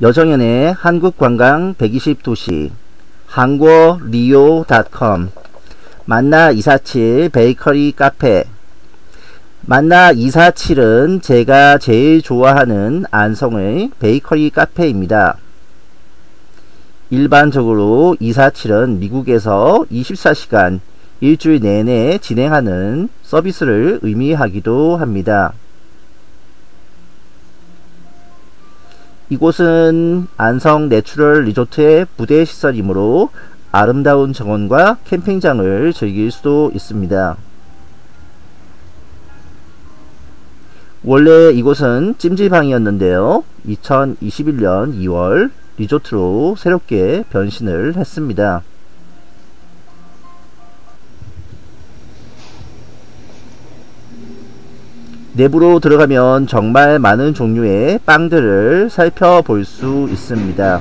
여정연의 한국관광 120도시 한국리오.com 만나 247 베이커리 카페 만나 247은 제가 제일 좋아하는 안성의 베이커리 카페입니다. 일반적으로 247은 미국에서 24시간 일주일 내내 진행하는 서비스를 의미하기도 합니다. 이곳은 안성 내추럴 리조트의 부대 시설이므로 아름다운 정원과 캠핑장을 즐길 수도 있습니다. 원래 이곳은 찜질방이었는데요. 2021년 2월 리조트로 새롭게 변신을 했습니다. 내부로 들어가면 정말 많은 종류의 빵들을 살펴볼 수 있습니다.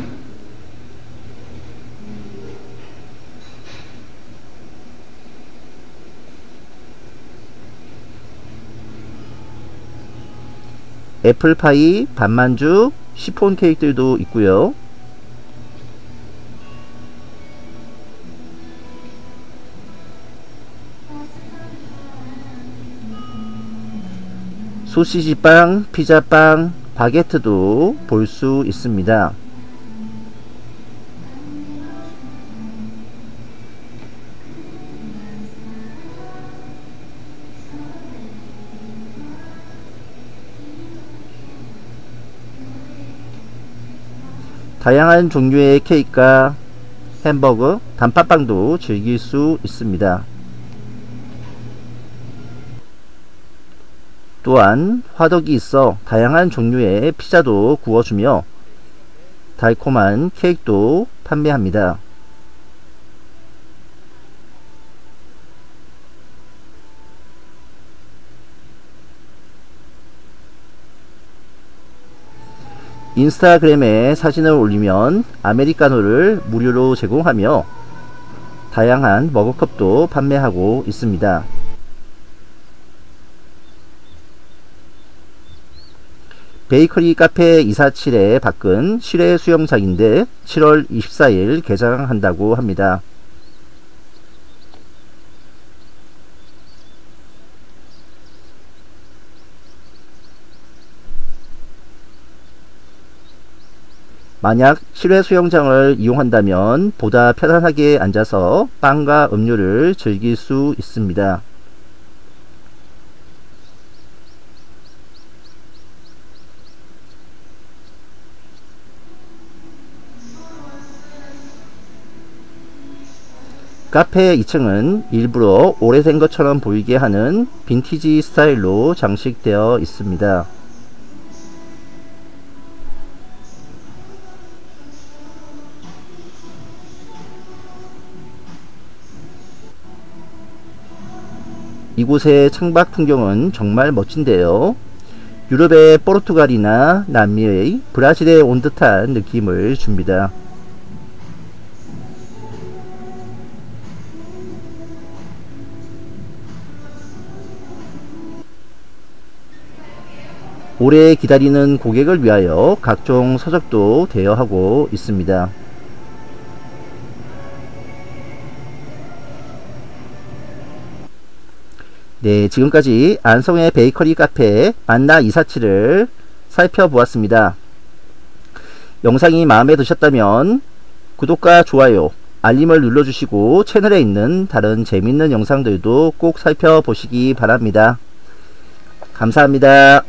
애플파이, 반만주, 시폰 케이크들도 있고요. 소시지 빵, 피자 빵, 바게트도 볼 수 있습니다. 다양한 종류의 케이크와 햄버거, 단팥빵도 즐길 수 있습니다. 또한 화덕이 있어 다양한 종류의 피자도 구워주며 달콤한 케이크도 판매합니다. 인스타그램에 사진을 올리면 아메리카노를 무료로 제공하며 다양한 머그컵도 판매하고 있습니다. 베이커리 카페 247의 밖은 실외 수영장인데 7월 24일 개장한다고 합니다. 만약 실외 수영장을 이용한다면 보다 편안하게 앉아서 빵과 음료를 즐길 수 있습니다. 카페 2층은 일부러 오래된 것처럼 보이게 하는 빈티지 스타일로 장식되어 있습니다. 이곳의 창밖 풍경은 정말 멋진데요. 유럽의 포르투갈이나 남미의 브라질에 온 듯한 느낌을 줍니다. 오래 기다리는 고객을 위하여 각종 서적도 대여하고 있습니다. 네, 지금까지 안성의 베이커리 카페 안나 247을 살펴보았습니다. 영상이 마음에 드셨다면 구독과 좋아요, 알림을 눌러주시고 채널에 있는 다른 재밌는 영상들도 꼭 살펴보시기 바랍니다. 감사합니다.